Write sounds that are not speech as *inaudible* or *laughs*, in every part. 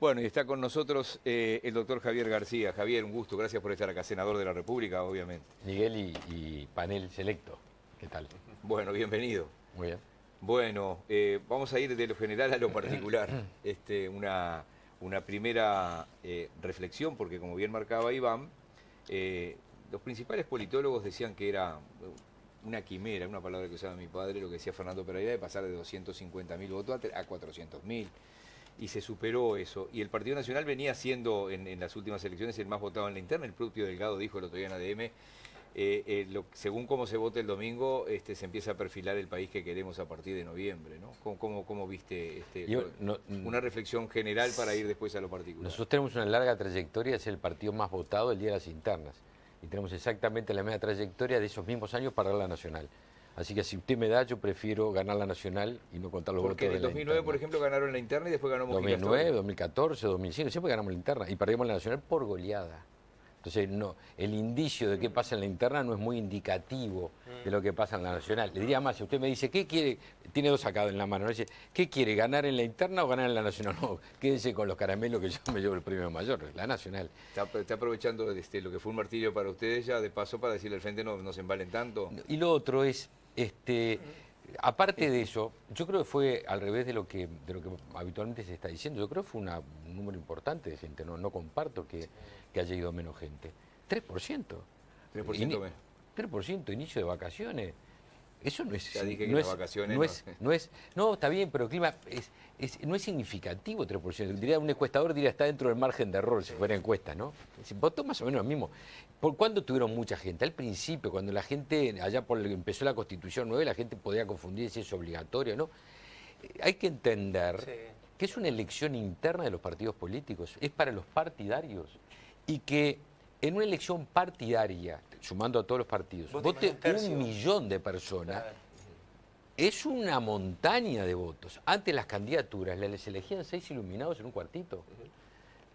Bueno, y está con nosotros eh, el doctor Javier García. Javier, un gusto, gracias por estar acá, senador de la República, obviamente. Miguel y, y panel selecto, ¿qué tal? Bueno, bienvenido. Muy bien. Bueno, eh, vamos a ir de lo general a lo particular. *laughs* Este, una, una primera eh, reflexión, porque como bien marcaba Iván, eh, los principales politólogos decían que era una quimera, una palabra que usaba mi padre, lo que decía Fernando Pereira, de pasar de 250.000 votos a 400.000. Y se superó eso. Y el Partido Nacional venía siendo en, en las últimas elecciones el más votado en la interna. El propio Delgado dijo el otro día en ADM eh, eh, lo- según cómo se vote el domingo, este, se empieza a perfilar el país que queremos a partir de noviembre, ¿no? ¿Cómo, cómo- cómo viste este, Yo, no- una reflexión general para ir después a lo particular? Nosotros tenemos una larga trayectoria de ser el partido más votado el día de las internas. Y tenemos exactamente la misma trayectoria de esos mismos años para la nacional. Así que si usted me da, yo prefiero ganar la nacional y no contar los Porque en votos el la 2009, por ejemplo, ganaron la interna y después ganó Mojica 2009, Storni. 2014, 2005, siempre ganamos la interna y perdimos la nacional por goleada. Entonces, no, el indicio de qué pasa en la interna no es muy indicativo de lo que pasa en la nacional. Le diría más, si usted me dice, ¿qué quiere? Tiene dos sacados en la mano, ¿no? dice, ¿qué quiere? ¿Ganar en la interna o ganar en la nacional? No, quédese con los caramelos que yo me llevo el premio mayor, la nacional. Está, está aprovechando este, lo que fue un martirio para ustedes ya de paso para decirle al frente no, no se embalen tanto. Y lo otro es, este, aparte de eso, yo creo que fue al revés de lo que, de lo que habitualmente se está diciendo. Yo creo que fue una- un número importante de gente. No, no comparto que, que haya ido menos gente. 3%. 3% Ini- menos. 3% inicio de vacaciones. Eso no es. Ya dije que no las es, vacaciones no no- es, no es- no, está bien, pero el clima es, es- no es significativo 3%. Diría, un encuestador diría está dentro del margen de error si fuera encuesta, ¿no? Si votó más o menos lo mismo. ¿Por cuándo tuvieron mucha gente? Al principio, cuando la gente, allá por el- empezó la Constitución 9, la gente podía confundir si es obligatorio, ¿no? Eh, Hay que entender que es una elección interna de los partidos políticos, es para los partidarios. Y que en una elección partidaria, sumando a todos los partidos, Vote un millón de personas, Claro. es una montaña de votos. Antes las candidaturas les elegían seis iluminados en un cuartito.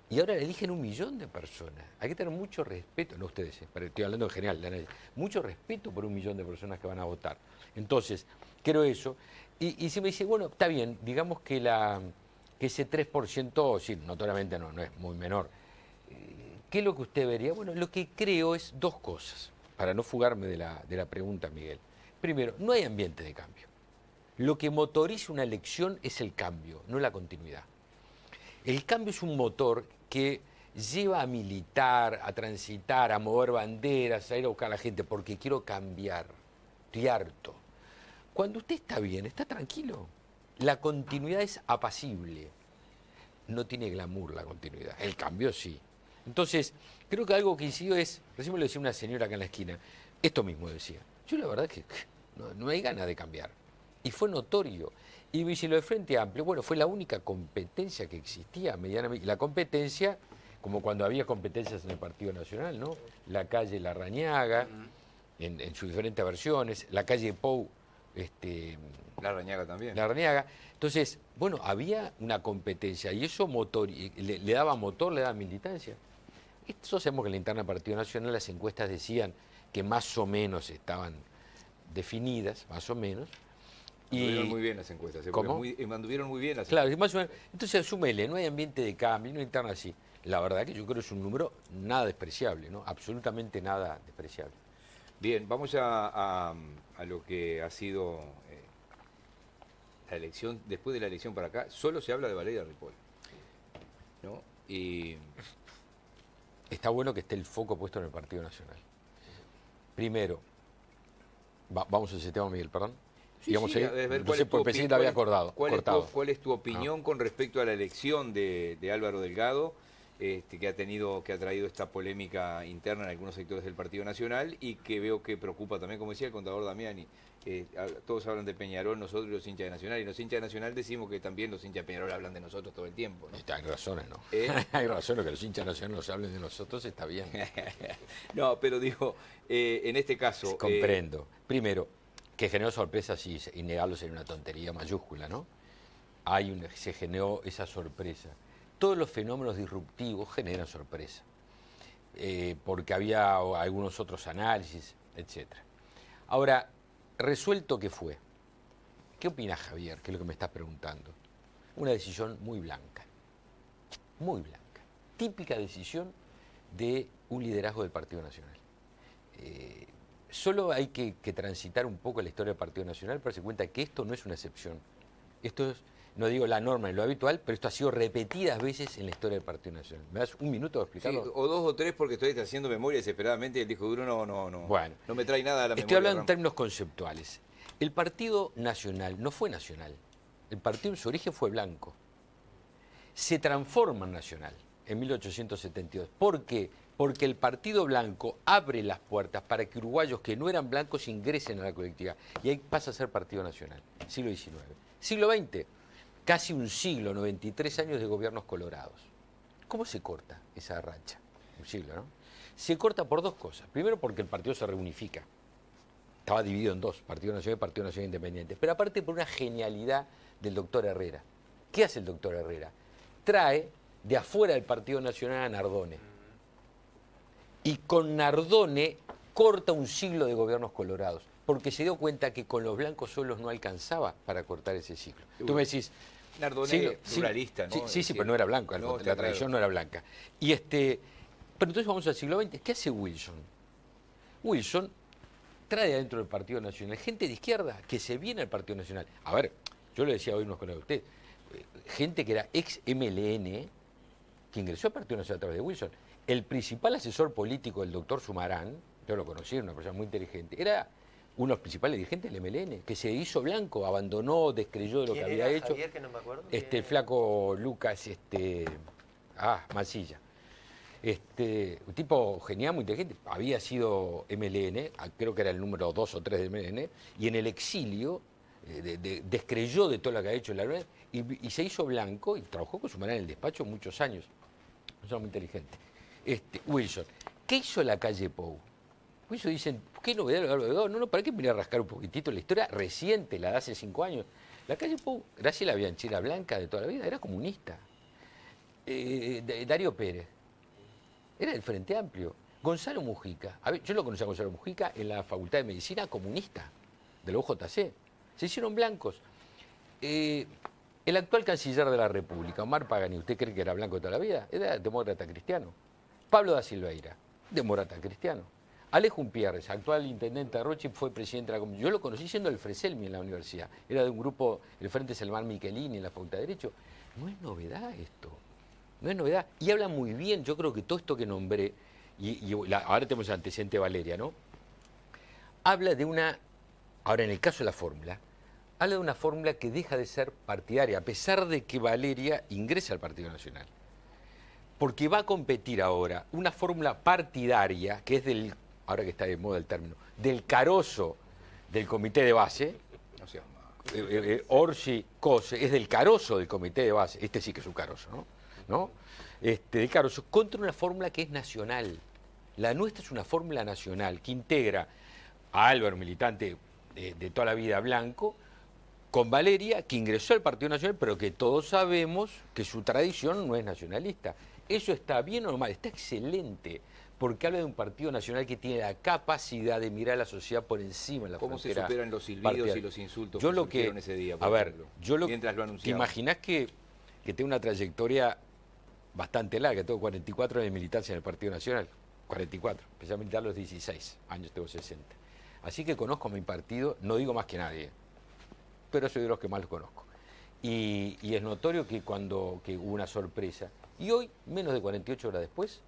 Y ahora eligen un millón de personas. Hay que tener mucho respeto, no ustedes, eh, estoy hablando en general, de análisis, mucho respeto por un millón de personas que van a votar. Entonces, creo eso. Y, y si me dice, bueno, está bien, digamos que, la, que ese 3%, sí, notoriamente no, no es muy menor. ¿Qué es lo que usted vería? Bueno, lo que creo es dos cosas, para no fugarme de la, de la pregunta, Miguel. Primero, no hay ambiente de cambio. Lo que motoriza una elección es el cambio, no la continuidad. El cambio es un motor que lleva a militar, a transitar, a mover banderas, a ir a buscar a la gente, porque quiero cambiar. Estoy harto. Cuando usted está bien, está tranquilo. La continuidad es apacible. No tiene glamour la continuidad. El cambio sí. Entonces, creo que algo que incidió es, recién me lo decía una señora acá en la esquina, esto mismo decía. Yo la verdad que no, no hay ganas de cambiar. Y fue notorio. Y dice, lo de Frente Amplio, bueno, fue la única competencia que existía medianamente. La competencia, como cuando había competencias en el Partido Nacional, ¿no? La calle Larrañaga, en, en sus diferentes versiones, la calle Pou, este, La Rañaga también. la Larrañaga. Entonces, bueno, había una competencia y eso motor, le daba motor, le daba militancia. Esto sabemos que en la interna del Partido Nacional las encuestas decían que más o menos estaban definidas, más o menos. Anduvieron muy bien las encuestas. ¿Cómo? muy- anduvieron muy bien las Claro, y más o menos. Entonces, asúmele, no hay ambiente de cambio, una interna así. La verdad que yo creo que es un número nada despreciable, ¿no? Absolutamente nada despreciable. Bien, vamos a, a- a lo que ha sido eh, la elección, después de la elección para acá, solo se habla de Valeria Ripoll. ¿no? Y Está bueno que esté el foco puesto en el Partido Nacional. Primero, va- vamos a ese tema, Miguel, perdón. Sí, Digamos, sí, a ver, no ¿cuál sé, es tu porque pensé opi- que te había acordado, ¿Cuál, es tu, cuál es tu opinión con respecto a la elección de, de Álvaro Delgado, este, que ha tenido, que ha traído esta polémica interna en algunos sectores del Partido Nacional y que veo que preocupa también, como decía el contador Damiani, eh, todos hablan de Peñarol, nosotros y los hinchas de Nacional, y los hinchas de Nacional decimos que también los hinchas de Peñarol hablan de nosotros todo el tiempo. ¿no? Hay razones, ¿no? ¿Eh? *laughs* Hay razones que los hinchas nacionales nos hablen de nosotros, está bien. *laughs* no, pero digo, eh, en este caso... eh, Comprendo. Primero, que generó sorpresa, sí, y negarlo sería una tontería mayúscula, ¿no? Hay un- se generó esa sorpresa. Todos los fenómenos disruptivos generan sorpresa, eh, porque había algunos otros análisis, etc. Ahora, resuelto que fue, ¿qué opina Javier? Que es lo que me estás preguntando. Una decisión muy blanca. muy blanca. Típica decisión de un liderazgo del Partido Nacional. Eh, solo hay que, transitar un poco la historia del Partido Nacional para darse cuenta que esto no es una excepción. Esto es, no digo la norma en lo habitual, pero esto ha sido repetidas veces en la historia del Partido Nacional. ¿Me das un minuto de explicarlo? o dos o tres porque estoy haciendo memoria desesperadamente y el disco duro no, no, no, bueno, no me trae nada a la memoria. Estoy hablando en términos conceptuales. El Partido Nacional no fue nacional. El partido en su origen fue blanco. Se transforma en nacional en 1872. ¿Por qué? Porque el Partido Blanco abre las puertas para que uruguayos que no eran blancos ingresen a la colectividad. Y ahí pasa a ser Partido Nacional, siglo XIX. Siglo XX, casi un siglo, 93 años de gobiernos colorados. ¿Cómo se corta esa racha? Un siglo, ¿no? Se corta por dos cosas. Primero porque el partido se reunifica. Estaba dividido en dos, Partido Nacional y Partido Nacional Independiente. Pero aparte por una genialidad del doctor Herrera. ¿Qué hace el doctor Herrera? Trae de afuera del Partido Nacional a Nardone. Y con Nardone corta un siglo de gobiernos colorados, porque se dio cuenta que con los blancos solos no alcanzaba para cortar ese ciclo. Tú me decís... Nardone pluralista, ¿no? Sí, sí, pero no era blanco, la tradición no era blanca. Y este, pero entonces vamos al siglo XX. ¿Qué hace Wilson? Wilson trae adentro del Partido Nacional gente de izquierda que se viene al Partido Nacional. A ver, yo le decía hoy unos con usted, gente que era ex MLN, que ingresó al Partido Nacional a través de Wilson. El principal asesor político del doctor Sumarán, yo lo conocí, una persona muy inteligente, era uno de los principales dirigentes del MLN, que se hizo blanco, abandonó, descreyó de lo que había hecho. Javier, que no me acuerdo? Este, el flaco Lucas, este, ah, Mancilla. Este, un tipo genial, muy inteligente. Había sido MLN, ah, creo que era el número dos o tres de MLN, y en el exilio eh, descreyó de todo lo que ha hecho la y, y se hizo blanco y trabajó con su manera en el despacho muchos años son muy inteligentes. Este, Wilson, ¿qué hizo la calle Pou? Wilson dice, ¿qué novedad? No, no, ¿para qué venir a rascar un poquitito? La historia reciente, la de hace cinco años. La calle Pou, Graciela Bianchera Blanca de toda la vida, era comunista. Eh, Darío Pérez, era del Frente Amplio. Gonzalo Mujica, yo lo conocí a Gonzalo Mujica en la Facultad de Medicina comunista, de la UJC. Se hicieron blancos. Eh, el actual canciller de la República, Omar Pagani, ¿usted cree que era blanco toda la vida? Era demócrata cristiano. Pablo da Silveira, demócrata cristiano. Alejo Pierres, actual intendente de Roche, fue presidente de la Comisión. Yo lo conocí siendo el Freselmi en la universidad. Era de un grupo, el Frente Selmar Michelini en la Facultad de Derecho. No es novedad esto. No es novedad. Y habla muy bien, yo creo que todo esto que nombré, y, ahora tenemos el antecedente Valeria, ¿no? Habla de una, ahora en el caso de la fórmula, habla de una fórmula que deja de ser partidaria, a pesar de que Valeria ingresa al Partido Nacional. Porque va a competir ahora una fórmula partidaria, que es del, ahora que está de moda el término, del carozo del comité de base. No sé, eh, eh, eh, Orsi Cose es del carozo del comité de base, este sí que es un carozo, ¿no? ¿No? Este, del carozo, contra una fórmula que es nacional. La nuestra es una fórmula nacional que integra a Álvaro, militante de toda la vida blanco, con Valeria, que ingresó al Partido Nacional, pero que todos sabemos que su tradición no es nacionalista. ¿Eso está bien o mal? Está excelente, porque habla de un Partido Nacional que tiene la capacidad de mirar a la sociedad por encima de la ¿Cómo se superan los silbidos y los insultos yo que lo que ese día? a ver, yo lo, mientras lo ¿Te imaginas que, que tengo una trayectoria bastante larga? Tengo 44 años de militancia en el Partido Nacional. 44, especialmente a los 16 años, tengo 60. Así que conozco a mi partido, no digo más que nadie pero soy de los que más los conozco. Y, es notorio que cuando hubo una sorpresa, y hoy, menos de 48 horas después,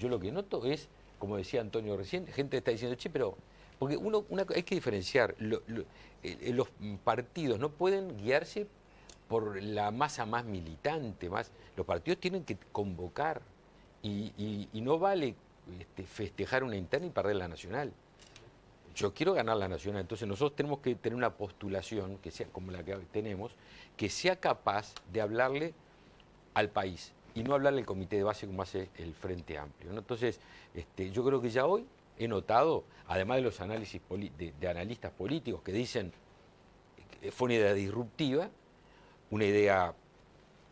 yo lo que noto es, como decía Antonio recién, gente está diciendo, che, pero, porque uno, hay que diferenciar, eh, los partidos no pueden guiarse por la masa más militante, más, los partidos tienen que convocar, y, no vale este, festejar una interna y perder la nacional. Yo quiero ganar la nacional, entonces nosotros tenemos que tener una postulación que sea como la que tenemos, que sea capaz de hablarle al país y no hablarle al comité de base como hace el Frente Amplio. Entonces, este, yo creo que ya hoy he notado, además de los análisis de, analistas políticos que dicen que fue una idea disruptiva, una idea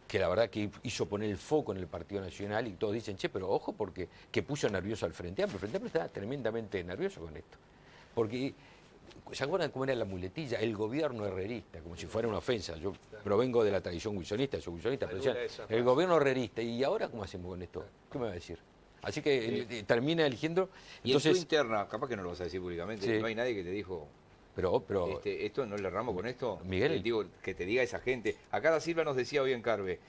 que la verdad que hizo poner el foco en el Partido Nacional y todos dicen, che, pero ojo porque que puso nervioso al Frente Amplio. El Frente Amplio está tremendamente nervioso con esto. Porque ¿Se acuerdan cómo era la muletilla? El gobierno herrerista, como si fuera una ofensa. Yo provengo de la tradición wilsonista, soy wilsonista, pero decían, el gobierno herrerista. ¿Y ahora cómo hacemos con esto? ¿Qué me va a decir? Así que termina eligiendo. Y en tu interna, capaz que no lo vas a decir públicamente, no hay nadie que te dijo. Pero, pero este, esto no le ramo con esto. Miguel. Eh, digo, que te diga esa gente. Acá da Silva nos decía hoy en Carve.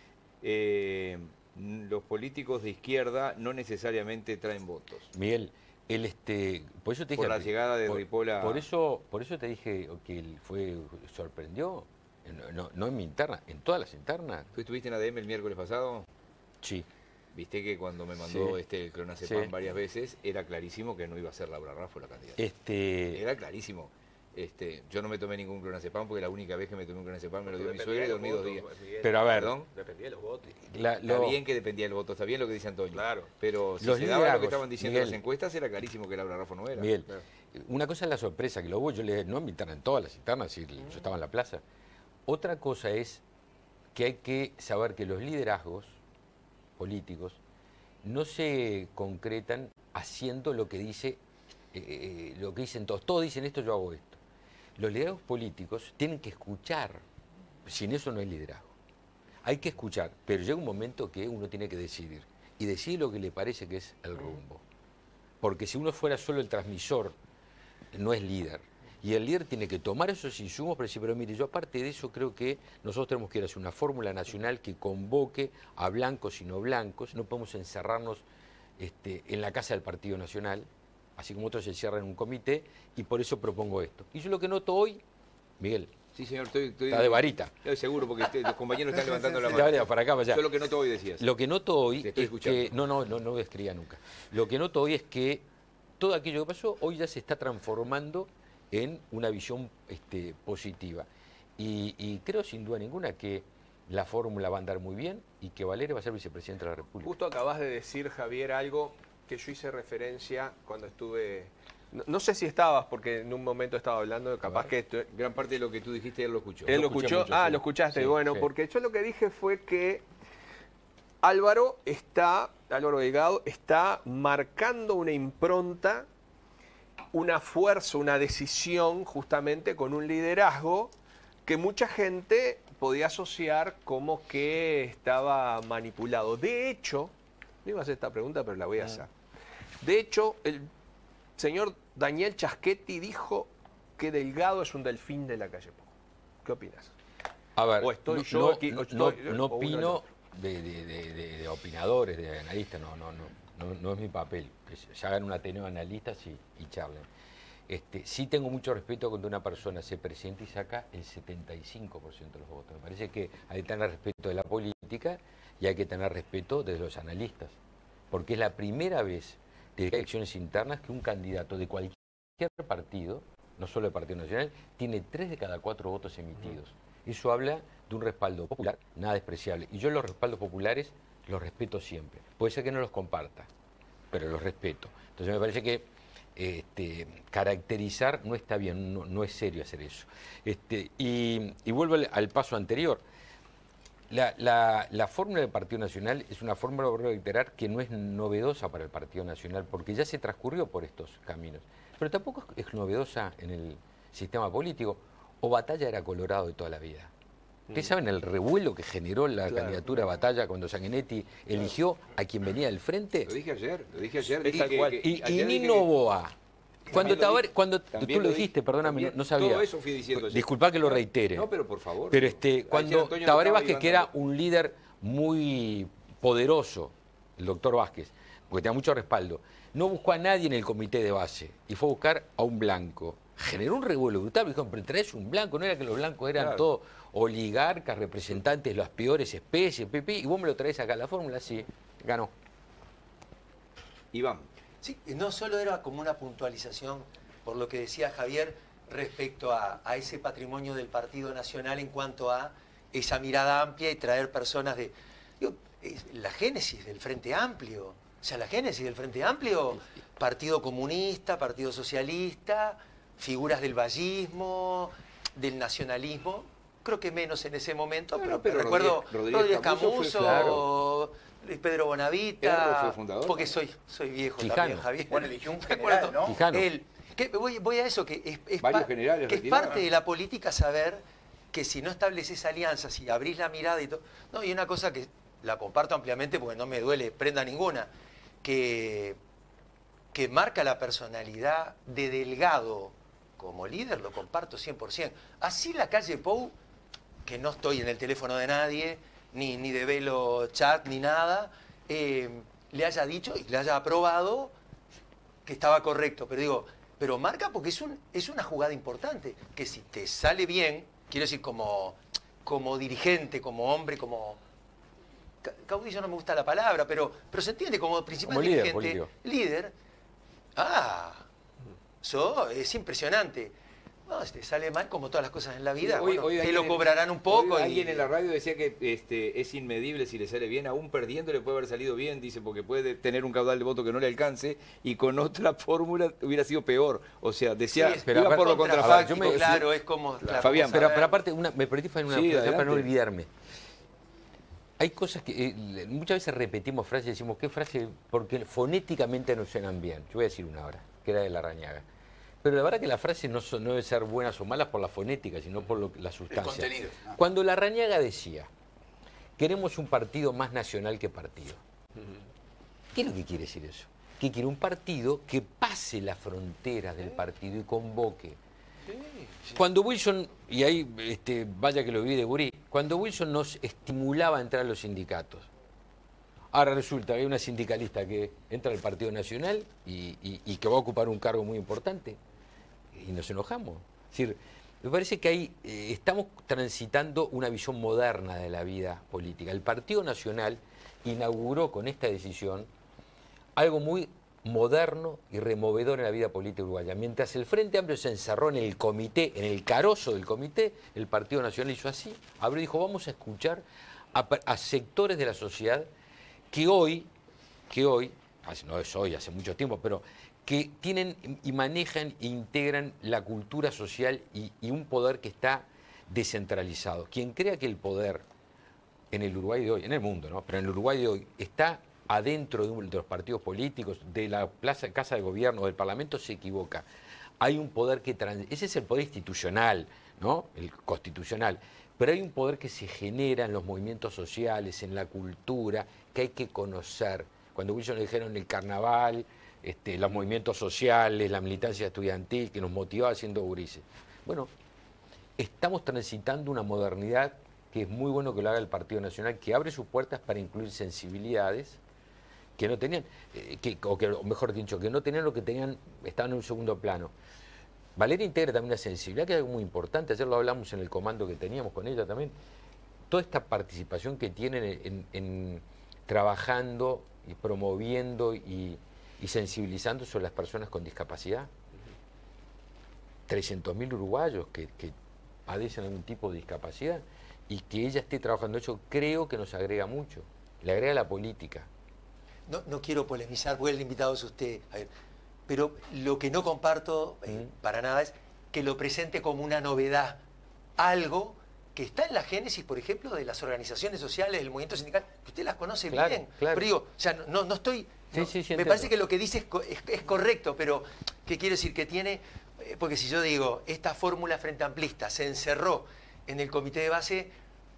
Eh, los políticos de izquierda no necesariamente traen votos. Miguel, el este, por eso te dije, por la llegada de Ripola. Por eso, por eso te dije que él fue sorprendió, no, no en mi interna, en todas las internas. ¿Tú estuviste en ADM el miércoles pasado? Sí. Viste que cuando me mandó este el clonazepam varias veces, era clarísimo que no iba a ser Laura Raffo la candidata. Este... Era clarísimo. Este, yo no me tomé ningún clonazepam porque la única vez que me tomé un clonazepam me lo dio mi suegra y dormí dos días. Pero a ver, dependía de los votos. Está bien que dependía del voto, está bien lo que dice Antonio. Claro. Pero si se daba lo que estaban diciendo las encuestas, era clarísimo que Laura Raffo no era. Miguel, una cosa es la sorpresa, que lo hubo, yo le no me en todas las internas, yo estaba en la plaza. Otra cosa es que hay que saber que los liderazgos políticos no se concretan haciendo lo que dice eh, eh, lo que dicen todos. Todos dicen esto, yo hago esto. Los liderazgos políticos tienen que escuchar. Sin eso no hay liderazgo. Hay que escuchar, pero llega un momento que uno tiene que decidir. Y decir lo que le parece que es el rumbo. Porque si uno fuera solo el transmisor, no es líder. Y el líder tiene que tomar esos insumos para decir, pero mire, yo aparte de eso creo que nosotros tenemos que ir a hacer una fórmula nacional que convoque a blancos y no blancos. No podemos encerrarnos este, en la casa del Partido Nacional, así como otros se encierran en un comité, y por eso propongo esto. Y yo lo que noto hoy, Miguel. Sí, señor, estoy, está de varita. Estoy seguro, porque los compañeros están *laughs* levantando la mano. para acá, para allá. Yo lo que noto hoy decías. Lo que noto hoy es que... No, no, no, no escribía nunca. Lo que noto hoy es que todo aquello que pasó hoy ya se está transformando en una visión este, positiva. Y, creo sin duda ninguna que la fórmula va a andar muy bien y que Valeria va a ser vicepresidente de la República. Justo acabas de decir, Javier, algo que yo hice referencia cuando estuve... No, sé si estabas, porque en un momento estaba hablando, capaz que... Gran parte de lo que tú dijiste él lo escuchó. Él lo, escuchó, ah, lo escuchaste, bueno, porque yo lo que dije fue que Álvaro está, Álvaro Delgado, está marcando una impronta una fuerza, una decisión justamente con un liderazgo que mucha gente podía asociar como que estaba manipulado. De hecho, no iba a hacer esta pregunta, pero la voy a ah. hacer. De hecho, el señor Daniel Chaschetti dijo que Delgado es un delfín de la calle ¿Qué opinas? A ver, no, opino de, opinadores, de analistas, no, no, no, no, es mi papel. Se hagan un ateneo de analistas y, y charlen. Este, sí tengo mucho respeto cuando una persona se presenta y saca el 75% de los votos. Me parece que hay que tener respeto de la política y hay que tener respeto de los analistas. Porque es la primera vez de elecciones internas que un candidato de cualquier partido, no solo del Partido Nacional, tiene tres de cada cuatro votos emitidos. Eso habla de un respaldo popular, nada despreciable. Y yo los respaldos populares los respeto siempre. Puede ser que no los comparta, pero los respeto. Entonces me parece que este, caracterizar no está bien, no, es serio hacer eso. Este, y, vuelvo al, paso anterior. La, fórmula del Partido Nacional es una fórmula, voy a reiterar, que no es novedosa para el Partido Nacional, porque ya se transcurrió por estos caminos. Pero tampoco es novedosa en el sistema político. O Batalla era Colorado de toda la vida. Ustedes saben el revuelo que generó la candidatura a batalla cuando Sanguinetti eligió a quien venía del frente. Lo dije ayer, lo dije ayer. y, Nino Boa. Cuando, cuando tú lo dijiste, perdóname, no, sabía. Todo eso fui diciendo. Disculpa que lo reitere. No, pero por favor. Pero este, cuando Tabaré Vázquez, que era un líder muy poderoso, el doctor Vázquez, porque tenía mucho respaldo, no buscó a nadie en el comité de base y fue a buscar a un blanco. Generó un revuelo brutal, dijo, pero traes un blanco, no era que los blancos eran todos oligarcas, representantes de las peores especies, pipi, y vos me lo traes acá a la fórmula, sí, ganó. Iván. Sí, no solo era como una puntualización por lo que decía Javier respecto a, ese patrimonio del Partido Nacional en cuanto a esa mirada amplia y traer personas de... la génesis del Frente Amplio, o sea, la génesis del Frente Amplio, Partido Comunista, Partido Socialista, figuras del vallismo, del nacionalismo, creo que menos en ese momento, pero, recuerdo Rodríguez, Camuso, Luis Pedro Bonavita, porque soy, soy viejo también, Javier. Bueno, eligió un *laughs* general, ¿no? Él, que voy, a eso, que es, es, que es parte de la política saber que si no estableces alianzas, si abrís la mirada y todo... No, y una cosa que la comparto ampliamente porque no me duele prenda ninguna, que, que marca la personalidad de Delgado como líder, lo comparto 100%. Así la calle Pou, que no estoy en el teléfono de nadie, ni, ni de velo chat, ni nada, eh, le haya dicho y le haya aprobado que estaba correcto. Pero digo, pero marca porque es, un, es una jugada importante, que si te sale bien, quiero decir, como, como dirigente, como hombre, como... Caudillo no me gusta la palabra, pero, pero se entiende como principal dirigente, líder. Ah, eso es impresionante. No, te sale mal como todas las cosas en la vida. te lo cobrarán un poco. Alguien en la radio decía que este, es inmedible si le sale bien, aún perdiendo le puede haber salido bien, dice, porque puede tener un caudal de voto que no le alcance y con *laughs* otra fórmula hubiera sido peor. O sea, decía, pero iba por lo contrafáctico. claro, es como... Fabián. Pero, aparte, una, me en una sí, para no olvidarme. Hay cosas que eh, muchas veces repetimos frases y decimos, ¿qué frase? Porque fonéticamente no suenan bien. Yo voy a decir una ahora, que era de la rañaga. Pero la verdad que las frases no, no deben ser buenas o malas por la fonética, sino por la sustancia. Cuando la Rañaga decía, queremos un partido más nacional que partido. ¿Qué es lo que quiere decir eso? Que quiere un partido que pase la frontera del partido y convoque. Cuando Wilson, y ahí este, vaya que lo vi de Burí, cuando Wilson nos estimulaba a entrar a los sindicatos, Ahora resulta que hay una sindicalista que entra al Partido Nacional y, que va a ocupar un cargo muy importante y nos enojamos. Es decir, me parece que ahí eh, estamos transitando una visión moderna de la vida política. El Partido Nacional inauguró con esta decisión algo muy moderno y removedor en la vida política uruguaya. Mientras el Frente Amplio se encerró en el comité, en el carozo del comité, el Partido Nacional hizo así, abrió y dijo, vamos a escuchar a sectores de la sociedad que hoy, que hoy, no es hoy, hace mucho tiempo, pero que tienen y manejan e integran la cultura social y, un poder que está descentralizado. Quien crea que el poder en el Uruguay de hoy, en el mundo, ¿no? pero en el Uruguay de hoy, está adentro de, de los partidos políticos, de la Casa de Gobierno, del Parlamento, se equivoca. Hay un poder que... Ese es el poder institucional, ¿no? el constitucional. Pero hay un poder que se genera en los movimientos sociales, en la cultura, que hay que conocer. Cuando Wilson le dijeron el carnaval, este, los movimientos sociales, la militancia estudiantil que nos motivaba haciendo gurises. Bueno, estamos transitando una modernidad que es muy bueno que lo haga el Partido Nacional, que abre sus puertas para incluir sensibilidades que no tenían, eh, o, que, mejor dicho, que no tenían lo que tenían, estaban en un segundo plano. Valeria integra también una sensibilidad que es algo muy importante, ayer lo hablamos en el comando que teníamos con ella también, toda esta participación que tienen en trabajando y promoviendo y, sensibilizando sobre las personas con discapacidad. 300.000 uruguayos que, padecen algún tipo de discapacidad y que ella esté trabajando eso, creo que nos agrega mucho. Le agrega la política. No, no quiero polemizar, porque el invitado es usted. pero lo que no comparto eh, para nada es que lo presente como una novedad. Algo que está en la génesis, por ejemplo, de las organizaciones sociales, del movimiento sindical, que usted las conoce bien. Pero digo, o sea, no, no estoy... me parece que lo que dice es, correcto, pero ¿qué quiere decir? Que tiene... Eh, porque si yo digo, esta fórmula frente amplista se encerró en el comité de base...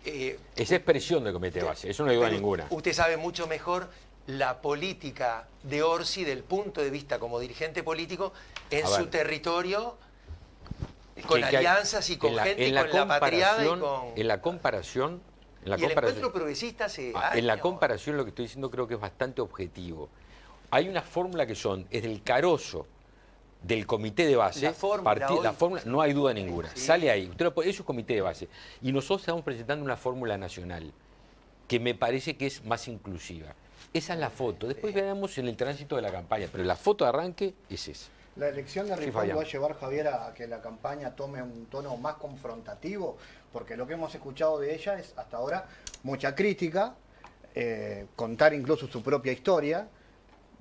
Eh, es expresión del comité de base, eso no hay duda ninguna. Usted sabe mucho mejor la política de Orsi del punto de vista como dirigente político en su territorio con alianzas y con gente, con la patriada y con... En la comparación... En la y el encuentro progresista se... Ah, en la comparación lo que estoy diciendo creo que es bastante objetivo. Hay una fórmula que son, es del carozo del comité de base, la fórmula, no hay duda ninguna, sale ahí, usted lo eso es comité de base. Y nosotros estamos presentando una fórmula nacional que me parece que es más inclusiva. Esa es la foto, después veremos en el tránsito de la campaña, pero la foto de arranque es esa. ¿La elección de Ripoll va a llevar, Javier, a que la campaña tome un tono más confrontativo? Porque lo que hemos escuchado de ella es hasta ahora mucha crítica, eh, contar incluso su propia historia,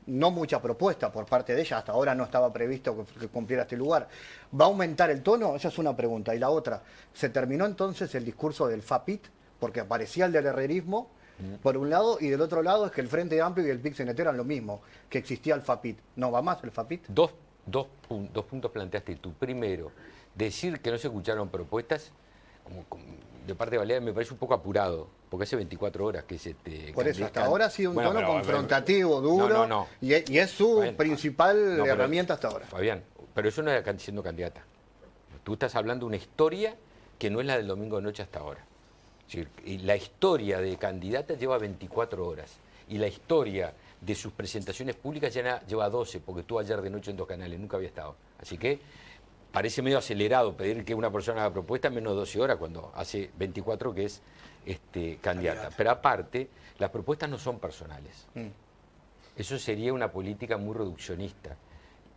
no mucha propuesta por parte de ella, hasta ahora no estaba previsto que, cumpliera este lugar. ¿Va a aumentar el tono? Esa es una pregunta. Y la otra, ¿se terminó entonces el discurso del FAPIT? Porque aparecía el del herrerismo, por un lado, y del otro lado es que el Frente Amplio y el PIC-CNT eran lo mismo, que existía el FAPIT. ¿No va más el FAPIT? Dos dos, dos puntos planteaste tú. Primero, decir que no se escucharon propuestas, como, de parte de Valeria me parece un poco apurado, porque hace 24 horas que se te... Por eso, hasta ahora ha sido un tono confrontativo, duro, Y, es, su principal herramienta hasta ahora. Fabián, pero eso no era siendo candidata. Tú estás hablando de una historia que no es la del domingo de noche hasta ahora. y la historia de candidata lleva 24 horas. Y la historia de sus presentaciones públicas ya lleva 12, porque estuvo ayer de noche en dos canales, nunca había estado. Así que parece medio acelerado pedir que una persona haga propuesta en menos de 12 horas, cuando hace 24 que es este, candidata. Pero aparte, las propuestas no son personales. Mm. Eso sería una política muy reduccionista.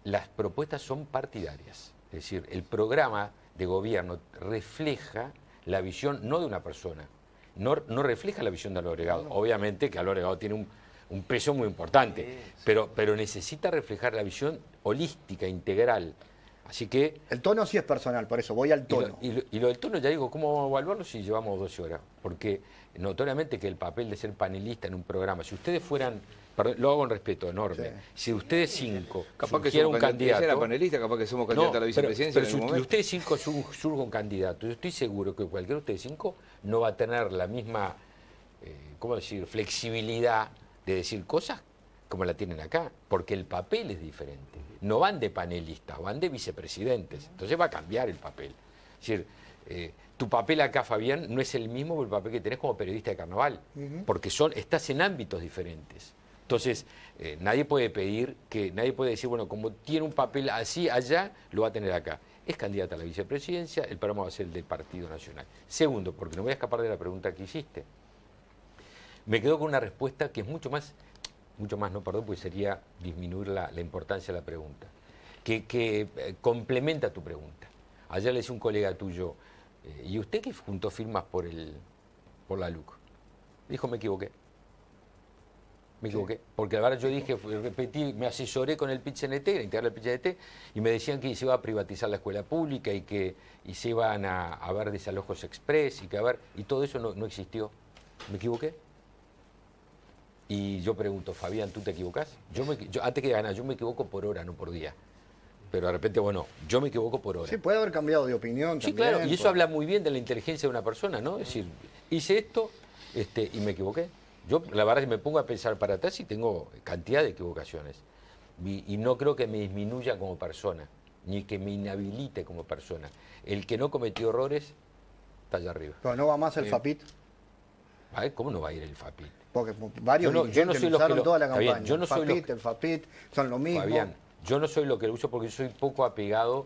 Las propuestas son partidarias. Es decir, el programa de gobierno refleja la visión no de una persona, no, no refleja la visión de Aloregado. Obviamente que Aloregado tiene un, un, peso muy importante, pero, pero necesita reflejar la visión holística, integral Así que... El tono sí es personal, por eso voy al tono. Y lo, del tono, ya digo, ¿cómo vamos a evaluarlo si llevamos 12 horas? Porque notoriamente que el papel de ser panelista en un programa, si ustedes fueran, lo hago con respeto enorme, si ustedes cinco capaz que un candidato... era panelista, capaz que somos candidatos a la vicepresidencia Pero, si ustedes cinco surgen un candidato, yo estoy seguro que cualquiera de ustedes cinco no va a tener la misma, eh, ¿cómo decir?, flexibilidad de decir cosas como la tienen acá, porque el papel es diferente. No van de panelistas, van de vicepresidentes. Entonces va a cambiar el papel. Es decir, eh, tu papel acá, Fabián, no es el mismo que el papel que tenés como periodista de carnaval, porque son, estás en ámbitos diferentes. Entonces, eh, nadie puede pedir que, nadie puede decir, bueno, como tiene un papel así allá, lo va a tener acá. Es candidata a la vicepresidencia, el programa va a ser el del Partido Nacional. Segundo, porque no voy a escapar de la pregunta que hiciste. Me quedo con una respuesta que es mucho más mucho más no, perdón, pues sería disminuir la, importancia de la pregunta, que, eh, complementa tu pregunta. Ayer le decía un colega tuyo, eh, ¿y usted que juntó firmas por, el, por la LUC? Dijo, me equivoqué. Me equivoqué. Porque la verdad yo dije, repetí, me asesoré con el PIT-CNT, integral del PIT-CNT, y me decían que se iba a privatizar la escuela pública y que y se iban a, a ver desalojos express y que a ver, y todo eso no, no existió. ¿Me equivoqué? Y yo pregunto, Fabián, ¿tú te equivocas? Yo, me, yo antes que ganar, yo me equivoco por hora, no por día. Pero de repente, bueno, yo me equivoco por hora. Sí, puede haber cambiado de opinión. Sí, claro, y eso habla muy bien de la inteligencia de una persona, ¿no? Es decir, hice esto este, y me equivoqué. Yo, la verdad, es que me pongo a pensar para atrás y tengo cantidad de equivocaciones. Y, no creo que me disminuya como persona, ni que me inhabilite como persona. El que no cometió errores está allá arriba. Pero no va más el FAPIT. ¿Cómo no va a ir el FAPIT? Porque varios yo no, yo no soy lo que toda la campaña. yo no soy FAPIT, el FAPIT, son lo mismo. Fabián, yo no soy lo que lo uso porque soy poco apegado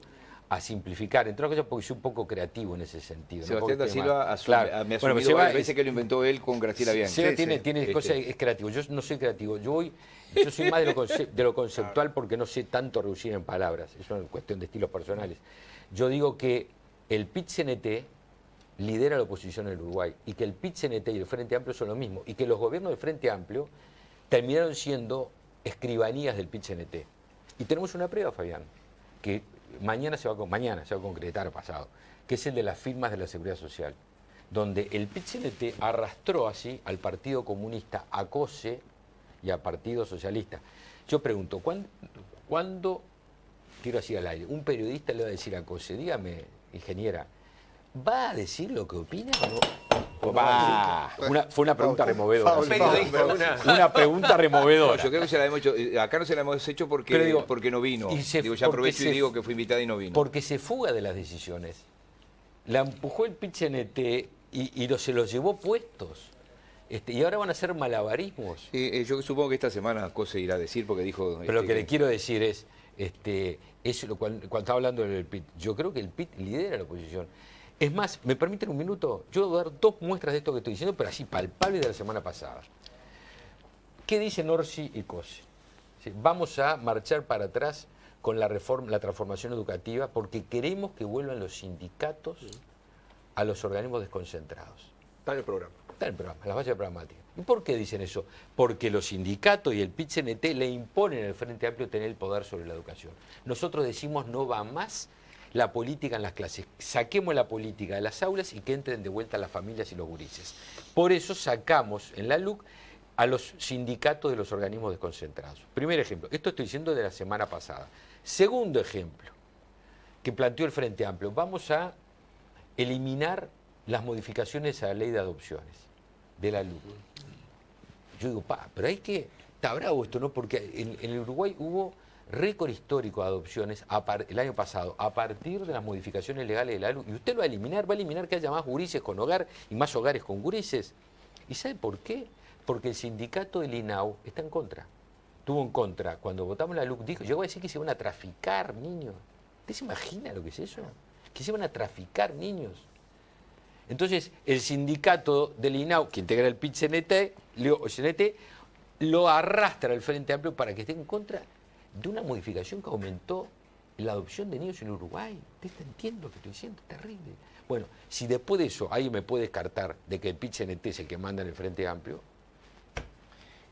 a simplificar, entre otras cosas porque soy un poco creativo en ese sentido. Sebastián da Silva asume, me bueno, Seba, veces que lo inventó él con Graciela Bianchi. Seba tiene, tiene este. cosas, es creativo, yo no soy creativo, yo voy, yo soy más de lo, de lo conceptual porque no sé tanto reducir en palabras, es una cuestión de estilos personales. Yo digo que el PIT-CNT lidera la oposición en Uruguay y que el PIT-CNT y el Frente Amplio son lo mismo y que los gobiernos del Frente Amplio terminaron siendo escribanías del PIT-CNT. Y tenemos una prueba, Fabián, que mañana se, va a, mañana se va a concretar pasado, que es el de las firmas de la Seguridad Social, donde el PIT-CNT arrastró así al Partido Comunista, a COSE y al Partido Socialista. Yo pregunto, ¿cuándo, ¿cuándo, tiro así al aire, un periodista le va a decir a COSE, dígame, ingeniera, ¿Va a decir lo que opina o no? fue una pregunta removedora. Una, pregunta removedora. yo creo que se la hemos hecho. Eh, acá no se la hemos hecho porque, porque no vino. digo, ya aprovecho y digo que fue invitada y no vino. Porque se fuga de las decisiones. La empujó el PICHNT y, y se los llevó puestos. Este, y ahora van a hacer malabarismos. Eh, yo supongo que esta semana cosa irá a decir porque dijo. Pero lo este, que le quiero decir es, este, eso, cuando, cuando estaba hablando del PIT, yo creo que el PIT lidera la oposición. Es más, ¿me permiten un minuto? Yo voy a dar dos muestras de esto que estoy diciendo, pero así palpables de la semana pasada. ¿Qué dicen Orsi y COSE? Vamos a marchar para atrás con la, reforma, la transformación educativa porque queremos que vuelvan los sindicatos a los organismos desconcentrados. Está en el programa. Está en el programa, las bases programáticas. ¿Y por qué dicen eso? Porque los sindicatos y el pit le imponen al Frente Amplio tener el poder sobre la educación. Nosotros decimos no va más la política en las clases. Saquemos la política de las aulas y que entren de vuelta las familias y los gurises. Por eso sacamos en la LUC a los sindicatos de los organismos desconcentrados. Primer ejemplo, esto estoy diciendo de la semana pasada. Segundo ejemplo, que planteó el Frente Amplio, vamos a eliminar las modificaciones a la ley de adopciones de la luz. Yo digo, pa, pero hay que, está bravo esto, ¿no? Porque en, el Uruguay hubo récord histórico de adopciones el año pasado, a partir de las modificaciones legales de la luz. Y usted lo va a eliminar, va a eliminar que haya más gurises con hogar y más hogares con gurises. ¿Y sabe por qué? Porque el sindicato del INAU está en contra. Estuvo en contra. Cuando votamos la luz, dijo, llegó a decir que se iban a traficar niños. ¿Usted se imagina lo que es eso? Que se iban a traficar niños. Entonces, el sindicato del INAU, que integra el PIT-CNT, lo arrastra al Frente Amplio para que esté en contra de una modificación que aumentó la adopción de niños en Uruguay. Está entiendo lo que estoy diciendo, terrible. Bueno, si después de eso alguien me puede descartar de que el PIT-CNT es el que manda en el Frente Amplio,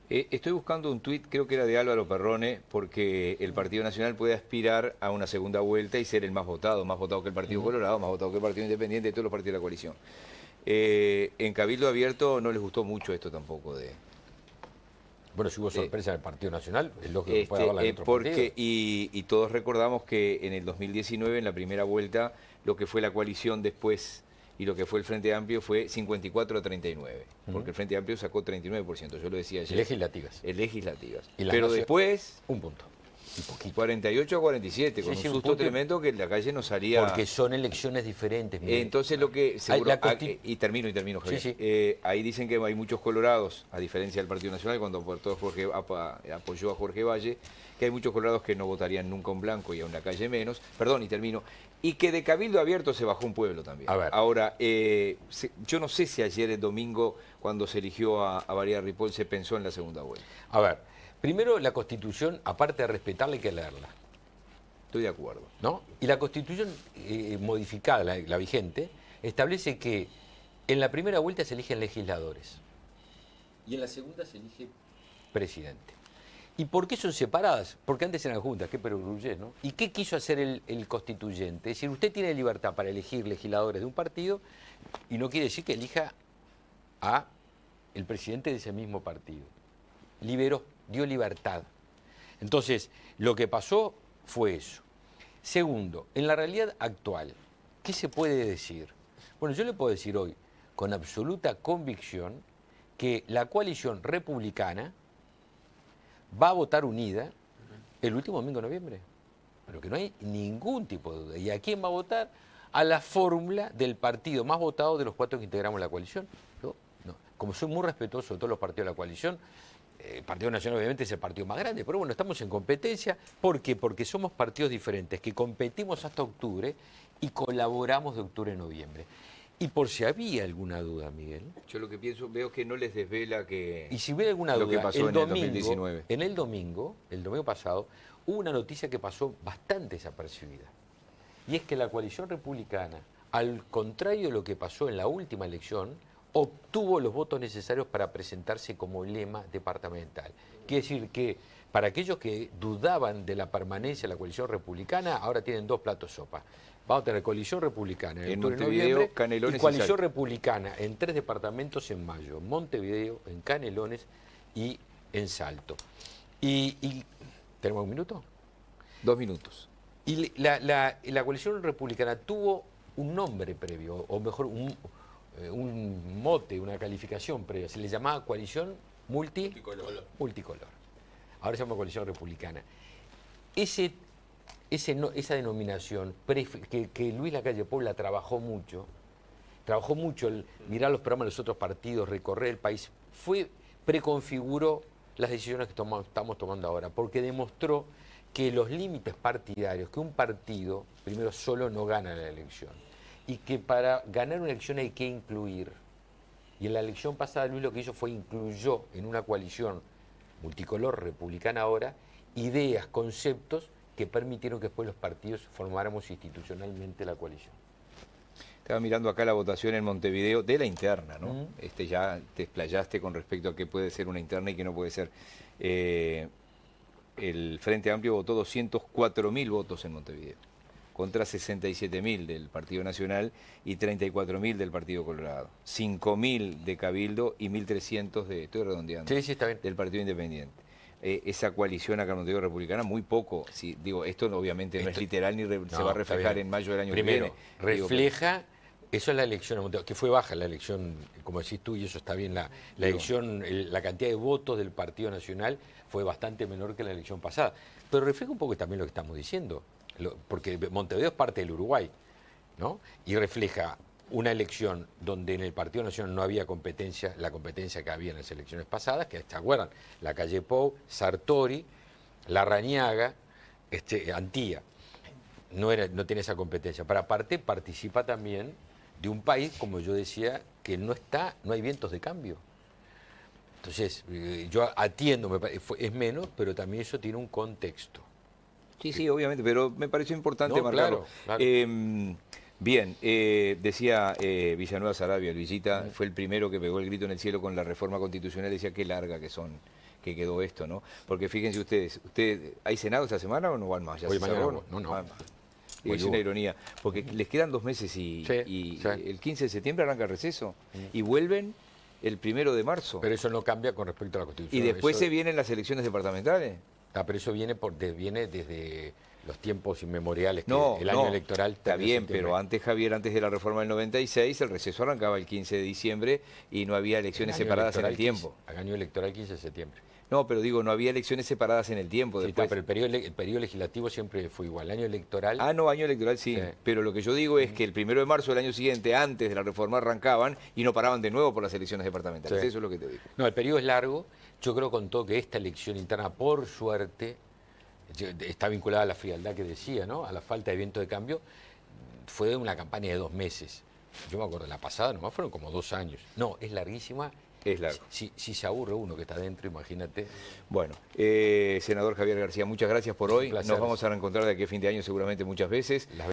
eh, estoy buscando un tuit, creo que era de Álvaro Perrone, porque el Partido Nacional puede aspirar a una segunda vuelta y ser el más votado, más votado que el Partido Colorado, más votado que el Partido Independiente de todos los partidos de la coalición. Eh, en Cabildo Abierto no les gustó mucho esto tampoco de... Bueno, si hubo sorpresa en el Partido Nacional, es lógico que pueda este, porque, y, y todos recordamos que en el 2019, en la primera vuelta, lo que fue la coalición después y lo que fue el Frente Amplio fue 54 a 39, porque el Frente Amplio sacó 39%, yo lo decía ayer. Legislativas. Legislativas. Pero después... Un punto. 48 a 47, con un susto tremendo que en la calle no salía... Porque son elecciones diferentes. entonces lo que... Ah, y termino, y termino, Javier. Eh, ahí dicen que hay muchos colorados, a diferencia del Partido Nacional, cuando Jorge apoyó a Jorge Valle, que hay muchos colorados que no votarían nunca en blanco y a una calle menos. Perdón, y termino. Y que de Cabildo Abierto se bajó un pueblo también. Ahora, eh, yo no sé si ayer el domingo, cuando se eligió a, a María Ripoll, se pensó en la segunda vuelta. A ver, primero la Constitución, aparte de respetarla, hay que leerla. Estoy de acuerdo. ¿No? Y la Constitución eh, modificada, la vigente, establece que en la primera vuelta se eligen legisladores y en la segunda se elige presidente. ¿Y por qué son separadas? Porque antes eran juntas, qué perogrullé, ¿no? ¿Y qué quiso hacer el, constituyente? Es decir, usted tiene libertad para elegir legisladores de un partido y no quiere decir que elija a el presidente de ese mismo partido. Liberó, dio libertad. Entonces, lo que pasó fue eso. Segundo, en la realidad actual, ¿qué se puede decir? Bueno, yo le puedo decir hoy, con absoluta convicción, que la coalición republicana, va a votar unida el último domingo de noviembre. Pero que no hay ningún tipo de duda. ¿Y a quién va a votar? A la fórmula del partido más votado de los cuatro que integramos la coalición. Yo, no. Como soy muy respetuoso de todos los partidos de la coalición, el Partido Nacional obviamente es el partido más grande, pero bueno, estamos en competencia. ¿Por qué? Porque somos partidos diferentes, que competimos hasta octubre y colaboramos de octubre a noviembre. Y por si había alguna duda, Miguel. Yo lo que pienso, veo que no les desvela que. Y si hubiera alguna duda, pasó el domingo, en el En el domingo, el domingo pasado, hubo una noticia que pasó bastante desapercibida. Y es que la coalición republicana, al contrario de lo que pasó en la última elección, obtuvo los votos necesarios para presentarse como lema departamental. Quiere decir que para aquellos que dudaban de la permanencia de la coalición republicana, ahora tienen dos platos sopa. Vamos a tener coalición republicana en, noviembre y coalición republicana en tres departamentos en mayo, Montevideo, en Canelones y en Salto. Y, ¿Tenemos un minuto? Dos minutos. Y la, coalición republicana tuvo un nombre previo, o mejor, eh, un, mote, una calificación previa. Se le llamaba coalición multicolor. multicolor. Ahora se llama coalición republicana. Ese esa denominación, que, que, Luis Lacalle Pobla trabajó mucho, trabajó mucho el mirar los programas de los otros partidos, recorrer el país, fue, preconfiguró las decisiones que estamos tomando ahora, porque demostró que los límites partidarios, que un partido, primero, solo no gana la elección, y que para ganar una elección hay que incluir. Y en la elección pasada Luis lo que hizo fue incluyó en una coalición multicolor republicana ahora ideas, conceptos que permitieron que después los partidos formáramos institucionalmente la coalición. Estaba mirando acá la votación en Montevideo de la interna, ¿no? este, ya te explayaste con respecto a qué puede ser una interna y qué no puede ser. Eh, el Frente Amplio votó 204.000 votos en Montevideo. Contra 67.000 del Partido Nacional y 34.000 del Partido Colorado. 5.000 de Cabildo y 1.300 de, estoy redondeando, Sí, sí, está bien. del Partido Independiente. Eh, esa coalición acá en Republicana, muy poco, si, digo, esto obviamente no es literal ni re- se va a reflejar en mayo del año Primero, que viene. Digo, refleja, eso es la elección, que fue baja la elección, como decís tú, y eso está bien, la, la elección, el- la cantidad de votos del Partido Nacional fue bastante menor que la elección pasada. Pero refleja un poco también lo que estamos diciendo, porque Montevideo es parte del Uruguay, ¿no? Y refleja una elección donde en el Partido Nacional no había competencia, la competencia que había en las elecciones pasadas, que se acuerdan, la calle Pou, Sartori, Larrañaga, este, Antía no, no tiene esa competencia. Pero aparte participa también de un país, como yo decía, que no está, no hay vientos de cambio. Entonces, eh, yo atiendo, es menos, pero también eso tiene un contexto. Sí, sí, obviamente, pero me pareció importante No, marcarlo. claro, claro. Eh, bien, eh, decía eh, Villanueva Sarabia, Luisita, fue el primero que pegó el grito en el cielo con la reforma constitucional, decía qué larga que son, que quedó esto, ¿no? Porque fíjense ustedes, ¿usted, ¿hay Senado esta semana o no van más? ¿Ya Hoy, se mañana, no, no. Digo, Hoy es una ironía, porque les quedan dos meses y, Sí, y sí. el 15 de septiembre arranca el receso y vuelven el primero de marzo. Pero eso no cambia con respecto a la Constitución. y después Eso- se vienen las elecciones departamentales. Ah, pero eso viene, por, de- viene desde los tiempos inmemoriales, que No, el año no, electoral... Está bien, pero antes, Javier, antes de la reforma del 96, el receso arrancaba el 15 de diciembre y no había elecciones separadas en el tiempo. 15, año electoral 15 de septiembre. No, pero digo, no había elecciones separadas en el tiempo. Sí, Después... está, pero el periodo, ele- el periodo legislativo siempre fue igual. El año electoral... Ah, no, año electoral sí. Sí. Pero lo que yo digo es que el primero de marzo del año siguiente, antes de la reforma, arrancaban y no paraban de nuevo por las elecciones departamentales. Sí. Eso es lo que te digo. No, el periodo es largo. Yo creo con todo que esta elección interna, por suerte, está vinculada a la frialdad que decía, ¿no? A la falta de viento de cambio. Fue una campaña de dos meses. Yo me acuerdo, la pasada nomás fueron como dos años. No, es larguísima. Es largo. Si, si se aburre uno que está adentro, imagínate. Bueno, eh, senador Javier García, muchas gracias por hoy. Nos vamos a reencontrar de aquí a fin de año seguramente muchas veces. Las